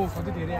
我扶着点点